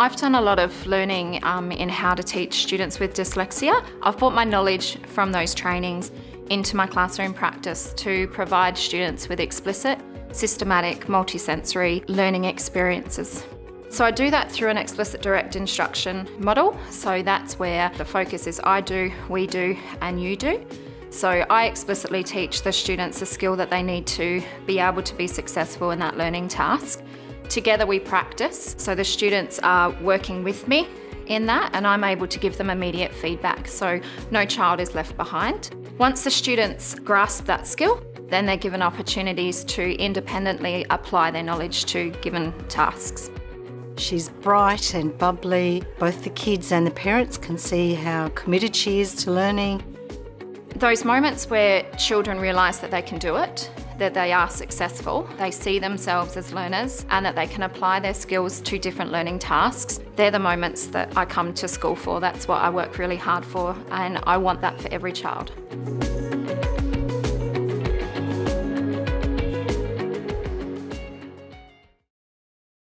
I've done a lot of learning um, in how to teach students with dyslexia. I've brought my knowledge from those trainings into my classroom practice to provide students with explicit, systematic, multisensory learning experiences. So I do that through an explicit direct instruction model. So that's where the focus is I do, we do, and you do. So I explicitly teach the students a skill that they need to be able to be successful in that learning task. Together we practice, so the students are working with me in that and I'm able to give them immediate feedback so no child is left behind. Once the students grasp that skill, then they're given opportunities to independently apply their knowledge to given tasks. She's bright and bubbly. Both the kids and the parents can see how committed she is to learning. Those moments where children realise that they can do it, that they are successful, they see themselves as learners, and that they can apply their skills to different learning tasks, they're the moments that I come to school for. That's what I work really hard for, and I want that for every child.